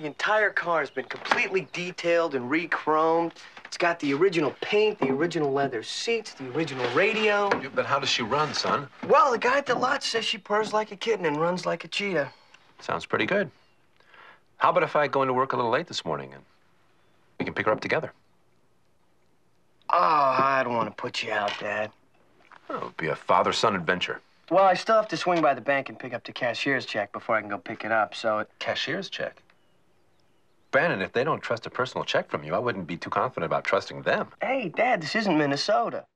The entire car has been completely detailed and re-chromed. It's got the original paint, the original leather seats, the original radio. Yeah, But how does she run, son? Well, the guy at the lot says she purrs like a kitten and runs like a cheetah. Sounds pretty good. How about if I go into work a little late this morning and we can pick her up together? Oh, I don't want to put you out, Dad. Oh, it would be a father-son adventure. Well, I still have to swing by the bank and pick up the cashier's check before I can go pick it up, so it... Cashier's check. Brandon, if they don't trust a personal check from you, I wouldn't be too confident about trusting them. Hey, Dad, this isn't Minnesota.